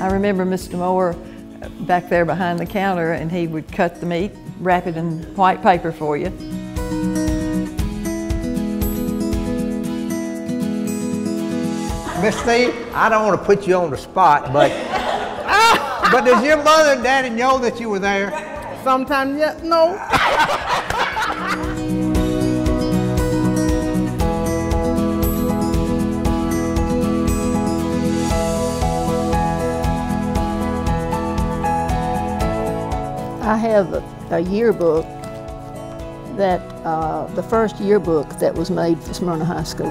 I remember Mr. Moore uh, back there behind the counter and he would cut the meat, wrap it in white paper for you. Miss Steve, I don't want to put you on the spot, but but does your mother and daddy know that you were there? Sometimes, yeah, no. I have a, a yearbook that uh, the first yearbook that was made for Smyrna High School.